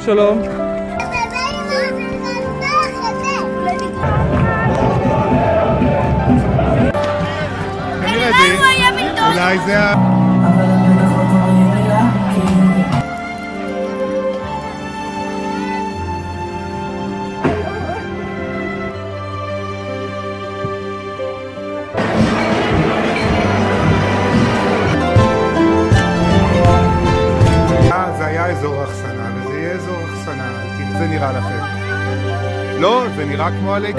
שלום. אולי זה ה... אה, זה היה אזור אחסנה, אזור אחסנה, זה נראה לכם. לא, זה נראה כמו עלי...